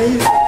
amazing.